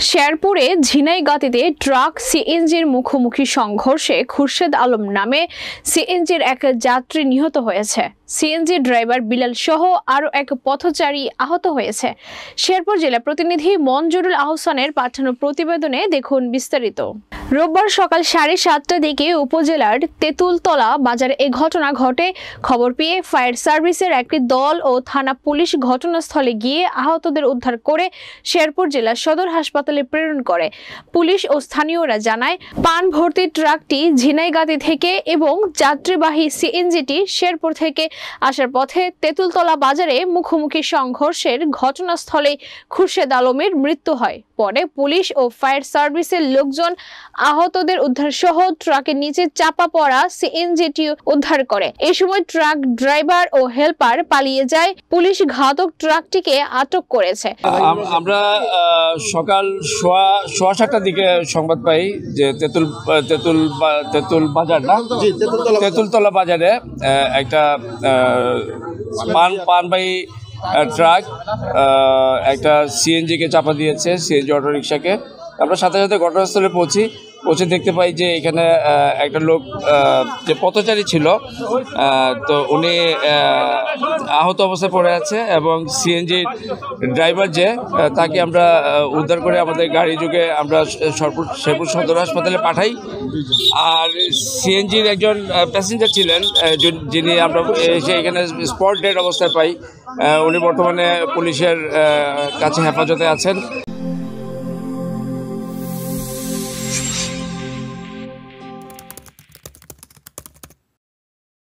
শেরপুরে ঝিনাইগাতিতে ট্রাক সিএনজির মুখোমুখি সংঘর্ষে খুরশেদ আলম নামে সিএনজির এক যাত্রী নিহত হয়েছে। সিএনজি ড্রাইভার বিলাল সহ আরও এক পথচারী আহত হয়েছে। শেরপুর জেলা প্রতিনিধি মনজুরুল আহসানের পাঠানো প্রতিবেদনে দেখুন বিস্তারিত। রোববার সকাল সাড়ে সাতটার দিকে উপজেলার তেঁতুলতলা বাজারে এ ঘটনা ঘটে। খবর পেয়ে ফায়ার সার্ভিসের একটি দল ও থানা পুলিশ ঘটনাস্থলে গিয়ে আহতদের উদ্ধার করে শেরপুর জেলা সদর হাসপাতালে প্রেরণ করে। পুলিশ ও স্থানীয়রা জানায় পান ভর্তি ট্রাকটি ঝিনাইগাতি থেকে এবং যাত্রীবাহী সিএনজিটি শেরপুর থেকে আসার পথে তেঁতুলতলা বাজারে মুখোমুখি সংঘর্ষের ঘটনাস্থলে খুরশেদ আলমের মৃত্যু হয়। পরে পুলিশ ও ফায়ার সার্ভিসের লোকজন আহতদের উদ্ধার সহ ট্রাকের নিচে চাপা পড়া সিএনজিটি উদ্ধার করে। এই সময় ট্রাক ড্রাইভার ও হেল্পার পালিয়ে যায়। পুলিশ ঘাতক ট্রাকটিকে আটক করেছে। আমরা সকাল সোয়া সোয়া সাতটার দিকে সংবাদ পাই যে তেঁতুল তেঁতুল তেঁতুল বাজার না? জি তেঁতুলতলা বাজারে। একটা পান পানবাহী ট্রাক একটা সিএনজিকে চাপা দিয়েছে সিএনজি অটো রিক্সাকে আমরা সাথে সাথে ঘটনাস্থলে পৌঁছি। পৌঁছে দেখতে পাই যে এখানে একটা লোক যে পথচারী ছিল তো উনি আহত অবস্থায় পড়ে আছে এবং সিএনজি ড্রাইভার যে তাকে আমরা উদ্ধার করে আমাদের গাড়ি যুগে আমরা সরপুর, শেরপুর সদর হাসপাতালে পাঠাই। আর সিএনজির একজন প্যাসেঞ্জার ছিলেন যিনি- আমরা এসে এখানে স্পট ডেড অবস্থায় পাই উনি বর্তমানে পুলিশের কাছে হেফাজতে আছেন।